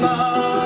love.